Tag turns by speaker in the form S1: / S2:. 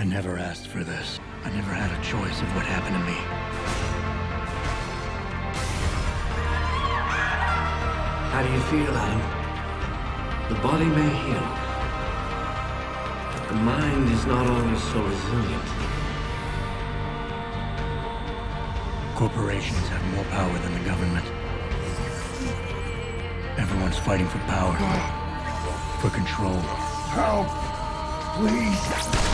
S1: I never asked for this. I never had a choice of what happened to me.
S2: How do you feel, Adam? The body may heal, but the mind is not always so resilient.
S1: Corporations have more power than the government. Everyone's fighting for power, for control.
S3: Help! Please!